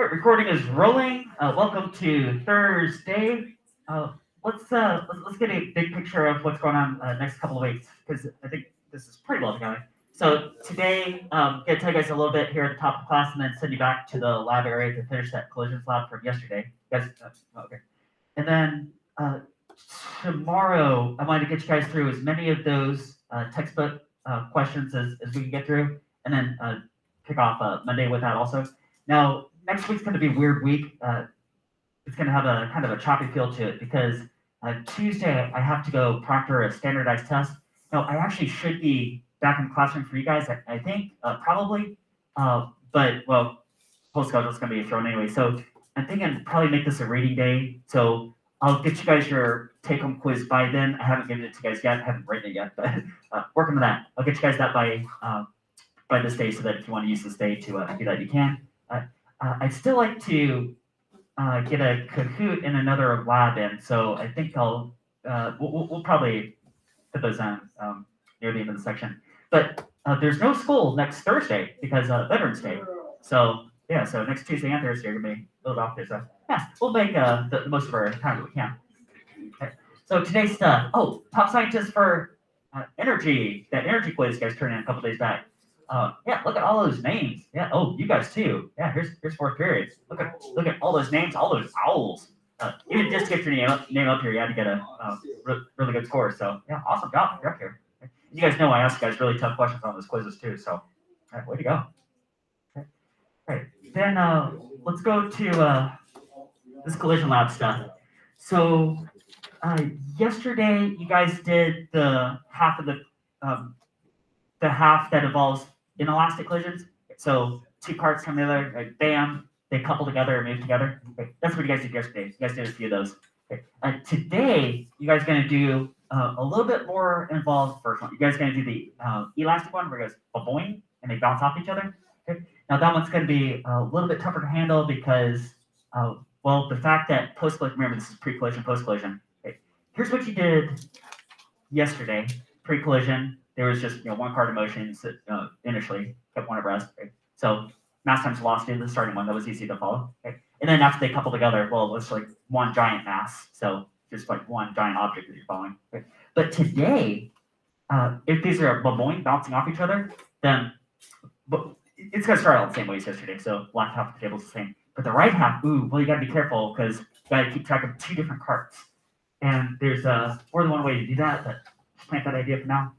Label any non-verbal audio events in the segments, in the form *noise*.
Recording is rolling. Uh, welcome to Thursday. Uh, let's uh, let's, get a big picture of what's going on uh, next couple of weeks because I think this is pretty well together. So today, um, gonna tell you guys a little bit here at the top of class, and then send you back to the lab area to finish that collisions lab from yesterday. You guys, uh, okay. And then uh, tomorrow, I wanted to get you guys through as many of those uh, textbook uh, questions as, as we can get through, and then uh, kick off uh, Monday with that also. Now, next week's going to be a weird week. Uh, it's going to have a kind of a choppy feel to it because uh, Tuesday I have to go proctor a standardized test. No, I actually should be back in the classroom for you guys, I, I think, uh, probably. Uh, but, well, whole schedule's going to be thrown anyway. So I'm thinking probably make this a reading day. So I'll get you guys your take home quiz by then. I haven't given it to you guys yet. I haven't written it yet, *laughs* but uh, working on that. I'll get you guys that by uh, by this day so that if you want to use this day to uh, do that, you can. Uh, I'd still like to uh, get a Kahoot in another lab in, so I think I'll uh, we'll, we'll- probably put those on um, near the end of the section. But uh, there's no school next Thursday because uh, Veterans Day. So yeah, so next Tuesday and Thursday are gonna be a little off there. So yeah, we'll make uh, the, the most of our time that we can. Okay. So today's stuff. Oh, top scientist for energy. That energy quiz you guys turned in a couple days back. Uh, yeah, look at all those names. Yeah. Oh, you guys too. Yeah. Here's here's fourth periods. Look at look at all those names. All those owls. Uh, even just get your name up, name up here, you had to get a uh, re- really good score. So yeah, awesome job. You're up here. You guys know I ask you guys really tough questions on those quizzes too. So yeah, way to go. Okay. All right. Then uh, let's go to uh, this collision lab stuff. So uh, yesterday you guys did the half of the um, the half that involves inelastic collisions. So two parts come together, like bam, they couple together and move together. Okay, That's what you guys did yesterday. You guys did a few of those. Okay. Uh, today you guys are going to do uh, a little bit more involved first one. You guys are going to do the uh, elastic one where it goes boing and they bounce off each other. Okay. Now that one's going to be a little bit tougher to handle because, uh, well, the fact that post collision. Remember, this is pre collision, post collision. Okay. Here's what you did yesterday. Pre collision, there was just you know one card of motion uh, initially, kept one abreast. Okay. So mass times velocity, the starting one that was easy to follow. And then after they couple together, well, it's like one giant mass. So just like one giant object that you're following. But today, uh, if these are bouncing off each other, then but it's going to start out the same way as yesterday. So left half of the table is the same. But the right half, ooh, well, you got to be careful because you got to keep track of two different carts. And there's uh, more than one way to do that, but just plant that idea for now.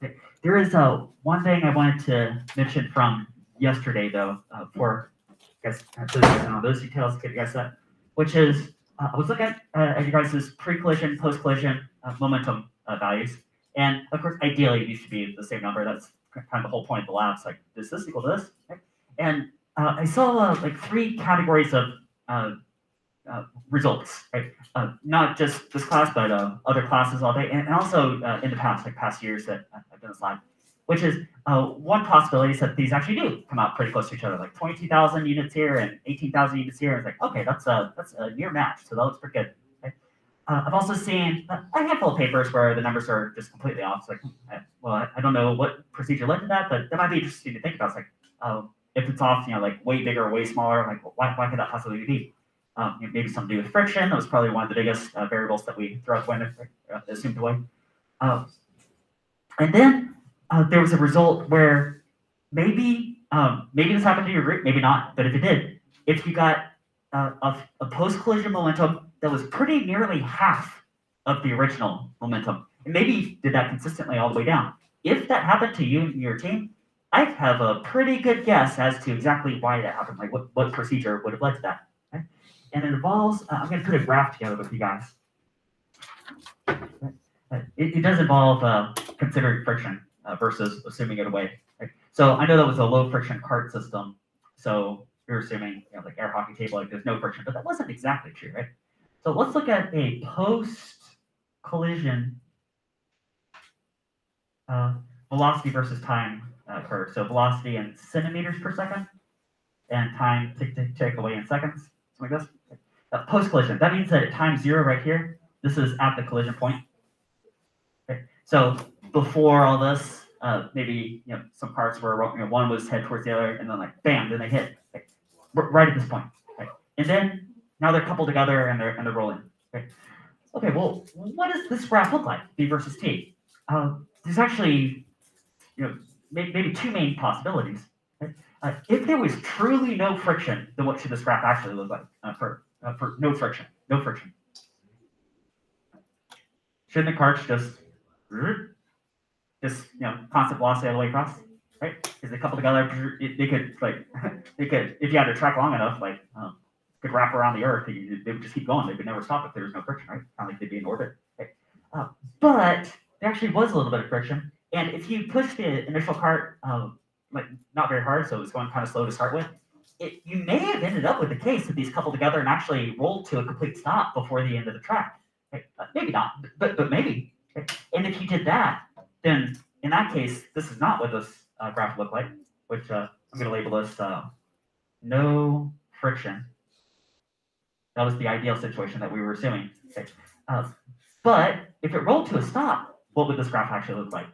There is uh, one thing I wanted to mention from yesterday, though, uh, for I guess so know those details, get you guys that, which is uh, I was looking at, uh, at you guys' pre-collision, post-collision uh, momentum uh, values, and of course, ideally, these should be the same number. That's kind of the whole point of the lab. Like, does this equal this? And I saw like three categories of uh, results, right? Uh, not just this class, but uh, other classes all day, and, also uh, in the past, like past years that I've done this lab, which is uh, one possibility is that these actually do come out pretty close to each other, like 22,000 units here and 18,000 units here. And It's like, okay, that's a, that's a near match, so that looks pretty good. I've also seen a handful of papers where the numbers are just completely off. It's like, eh, well, I, I don't know what procedure led to that, but that might be interesting to think about. It's like, uh, if it's off, you know, like way bigger way smaller, like why, why could that possibly be? Um, maybe something to do with friction. That was probably one of the biggest uh, variables that we threw out the window, assumed away. And then uh, there was a result where maybe um, maybe this happened to your group, maybe not. But if it did, if you got uh, a, a post collision momentum that was pretty nearly half of the original momentum, and maybe you did that consistently all the way down. If that happened to you and your team, I have a pretty good guess as to exactly why that happened, like what, what procedure would have led to that. And it involves, uh, I'm going to put a graph together with you guys. It, it does involve uh, considering friction uh, versus assuming it away. right? So I know that was a low friction cart system. So you're assuming, you know, like air hockey table, like there's no friction, but that wasn't exactly true, right? So let's look at a post collision uh, velocity versus time uh, curve. So velocity in centimeters per second and time tick, tick, tick away in seconds, something like this. Uh, post collision, that means that at time zero right here, this is at the collision point. Okay. So before all this, uh, maybe you know some parts were you know, one was head towards the other, and then like bam, then they hit. R- right at this point. Okay? And then now they're coupled together and they're and they're rolling. Okay. Okay. Well, what does this graph look like? V versus T. Uh, there's actually, you know, may, maybe two main possibilities. Okay? Uh, if there was truly no friction, then what should this graph actually look like? Uh, for uh, for no friction, no friction. Shouldn't the carts just just you know constant velocity all the way across, right? Because they couple together, they could like *laughs* they could if you had a track long enough, like um, could wrap around the Earth. They, they would just keep going. They could never stop if there was no friction, right? Kind of like they'd be in orbit. Right? Uh, but there actually was a little bit of friction, and if you push the initial cart um, like not very hard, so it was going kind of slow to start with. It, you may have ended up with the case that these couple together and actually rolled to a complete stop before the end of the track. Uh, Maybe not, but but maybe. And if you did that, then in that case, this is not what this uh, graph looked like, which uh, I'm going to label this uh, no friction. That was the ideal situation that we were assuming. Uh, but if it rolled to a stop, what would this graph actually look like?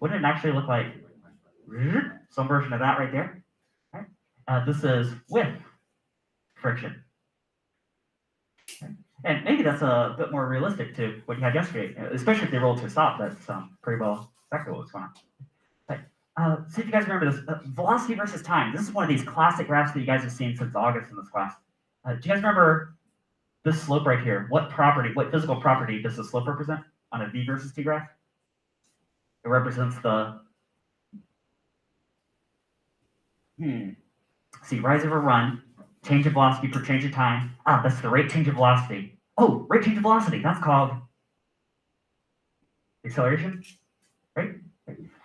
Wouldn't it actually look like some version of that right there? Uh, this is with friction. And maybe that's a bit more realistic to what you had yesterday, especially if they rolled to a stop. That's um, pretty well exactly what's going on. Okay. Uh, see if you guys remember this. Uh, velocity versus time. This is one of these classic graphs that you guys have seen since August in this class. Uh, do you guys remember this slope right here? What property, what physical property does the slope represent on a v versus t graph? It represents the hmm. See, rise over run, change of velocity per change of time. Ah, that's the rate change of velocity. Oh, rate change of velocity. That's called acceleration, right?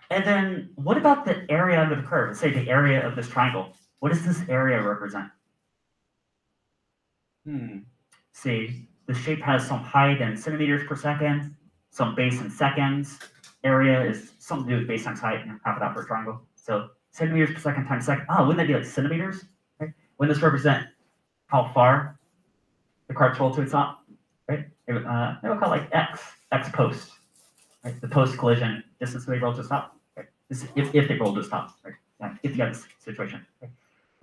And then what about the area under the curve? Let's say the area of this triangle. What does this area represent? Hmm. See, the shape has some height in centimeters per second, some base in seconds. Area is something to do with base times height, and half of that for a triangle. So centimeters per second times second. Oh, wouldn't that be like centimeters? Right? Wouldn't this represent how far the carts rolled to its top? Right? It uh, they would call it like x, x post. Right? The post collision distance they rolled to stop. Right? This is if, if they rolled to stop. Right? Yeah, if you got this situation. Right?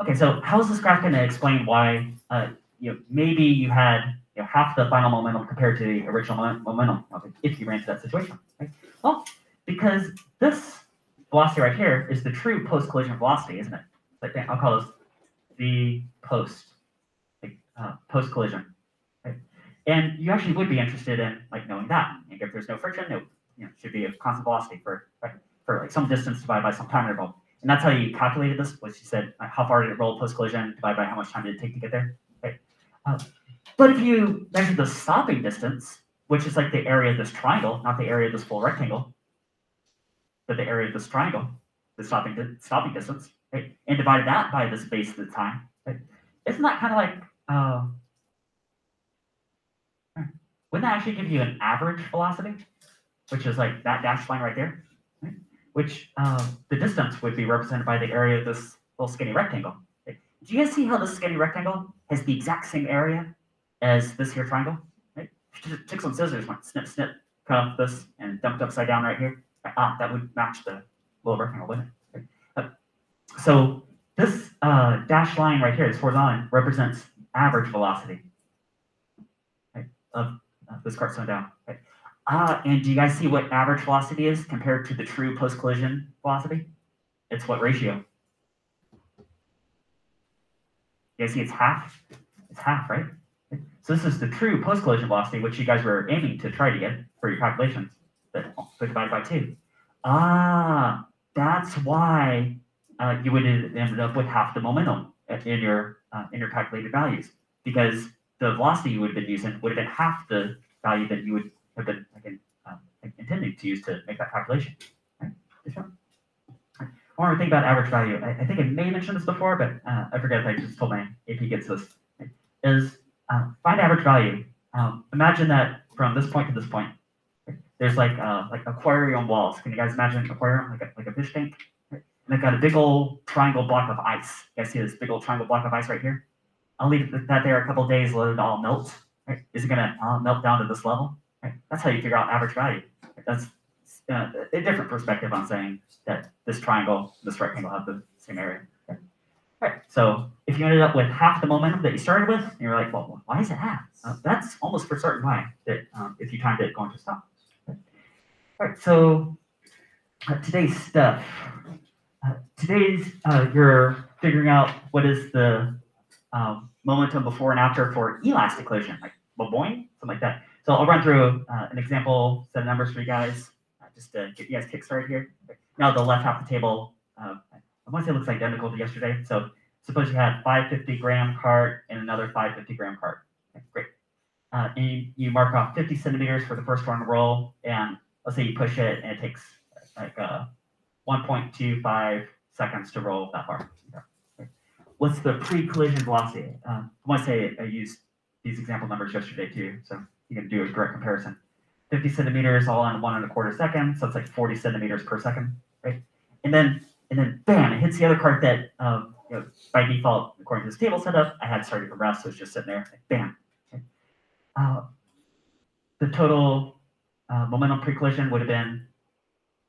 Okay, so how is this graph going to explain why uh, you know, maybe you had you know, half the final momentum compared to the original momentum if you ran into that situation? Right? Well, because this velocity right here is the true post-collision velocity, isn't it? Like, I'll call this the post, like uh, post-collision. Right? And you actually would be interested in like knowing that. Like, if there's no friction, it you know, should be a constant velocity for right, for like some distance divided by some time interval. And that's how you calculated this. Was you said like, how far did it roll post-collision divided by how much time did it take to get there? Right. Uh, but if you measure the stopping distance, which is like the area of this triangle, not the area of this full rectangle, the area of this triangle, the stopping di- stopping distance, right? And divided that by this base of the time, right? Isn't that kind of like, uh, wouldn't that actually give you an average velocity, which is like that dashed line right there, right? which uh, the distance would be represented by the area of this little skinny rectangle. right? Do you guys see how this skinny rectangle has the exact same area as this here triangle? Right? Just took some scissors, went snip, snip, cut off this, and dumped upside down right here. Ah, that would match the little rectangle, wouldn't it? Uh, so this uh, dashed line right here, this horizontal line, represents average velocity right, of uh, this cart slowing down. Right? Ah, and do you guys see what average velocity is compared to the true post-collision velocity? It's what ratio? You guys see it's half? It's half, right? So this is the true post-collision velocity, which you guys were aiming to try to get for your calculations, but divided by two. Ah, that's why uh, you would ended up with half the momentum in your uh, in your calculated values, because the velocity you would have been using would have been half the value that you would have been like, um, intending to use to make that calculation. Right? One. More about average value. I, I think I may have mentioned this before, but uh, I forget if I just told my AP gets this. Is uh, find average value. Um, imagine that from this point to this point, there's like uh, like aquarium walls. Can you guys imagine an aquarium like a, like a fish tank? And they've got a big old triangle block of ice. You guys see this big old triangle block of ice right here? I'll leave that there a couple days, let it all melt. Right? Is it gonna uh, melt down to this level? Right? That's how you figure out average value. Right? That's uh, a different perspective on saying that this triangle, this rectangle have the same area. Right. So if you ended up with half the momentum that you started with, and you're like, well, why is it half? Uh, that's almost for certain why that um, if you timed it going to stop. All right. So uh, today's stuff. Uh, today's uh, you're figuring out what is the um, momentum before and after for elastic collision, like boing, something like that. So I'll run through uh, an example set of numbers for you guys, uh, just to get you guys kickstarted here. Now the left half of the table, uh, I want to say it looks identical to yesterday. So suppose you had 550 gram cart and another 550 gram cart. Okay, great. And you, you mark off 50 centimeters for the first one roll, and let's say you push it and it takes like uh, 1.25 seconds to roll that far. What's the pre-collision velocity? Um, I want to say I used these example numbers yesterday too, so you can do a direct comparison. 50 centimeters all in one and a quarter seconds, so it's like 40 centimeters per second, right? And then and then bam, it hits the other cart that um, you know, by default, according to this table setup, I had started to rest, so it's just sitting there, like, bam. Okay. Uh, the total uh, momentum pre-collision would have been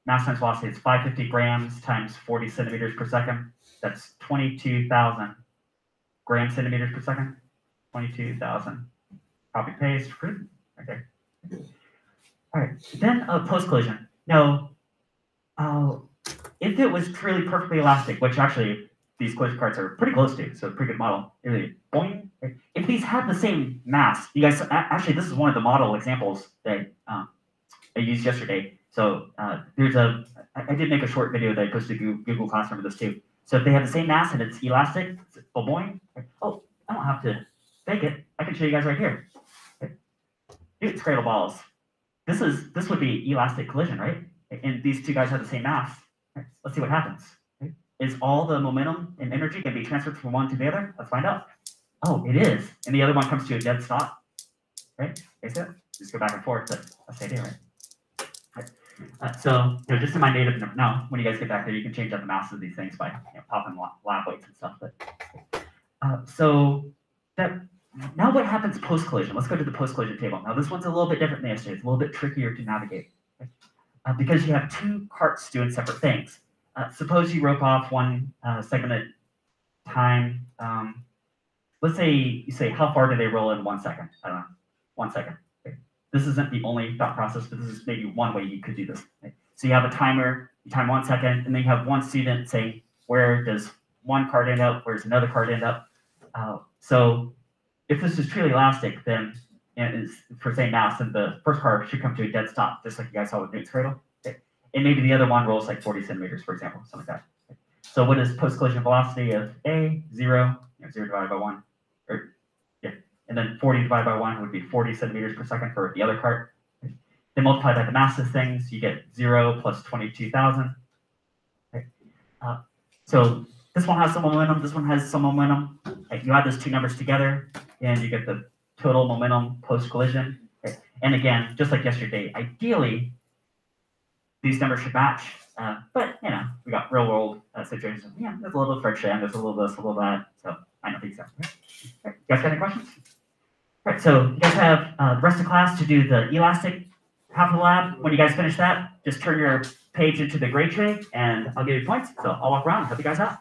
mass times velocity is 550 grams times 40 centimeters per second. That's 22,000 gram centimeters per second. 22,000. Copy paste. Okay. All right. Then uh, post collision. Now, uh, if it was truly perfectly elastic, which actually these collision carts are pretty close to, so pretty good model. Really, boing. If these had the same mass, you guys actually this is one of the model examples that um, I used yesterday. So uh, there's a I did make a short video that I posted to Google Classroom of this too. So if they have the same mass and it's elastic, it's boing. Oh, I don't have to fake it. I can show you guys right here. It's cradle balls. This is this would be elastic collision, right? And these two guys have the same mass. Let's see what happens. Is all the momentum and energy to be transferred from one to the other? Let's find out. Oh, it is. And the other one comes to a dead stop. Right? Okay, so just go back and forth, but that's the idea, right? Uh, so, you know, just in my native now, when you guys get back there, you can change out the mass of these things by you know, popping lap weights and stuff. But uh, so that now what happens post collision? Let's go to the post collision table. Now this one's a little bit different than yesterday. It's a little bit trickier to navigate uh, because you have two carts doing separate things. Uh, suppose you rope off one uh, segment at time. Um, let's say you say, how far do they roll in one second? I don't know, one second. This isn't the only thought process, but this is maybe one way you could do this. Okay. So you have a timer, you time one second, and then you have one student say, where does one card end up? Where's another card end up? Uh, so if this is truly elastic, then for say mass, and the first car should come to a dead stop, just like you guys saw with Newton's cradle. Okay. And maybe the other one rolls like 40 centimeters, for example, something like that. So what is post-collision velocity of A, zero, you know, zero divided by one, or and then 40 divided by one would be 40 centimeters per second for the other cart. They multiply by the mass of things, you get zero plus 22,000. Okay. Uh, so this one has some momentum, this one has some momentum. You add those two numbers together, and you get the total momentum post collision. And again, just like yesterday, ideally, these numbers should match. Uh, but you know, we got real world uh, situations. Yeah, there's a little friction, there's a little this, a little that. So I don't think so. Right? Right. You guys got any questions? Right. So you guys have uh, the rest of class to do the elastic half of the lab. When you guys finish that, just turn your page into the grade tray, and I'll give you points. So I'll walk around help you guys out.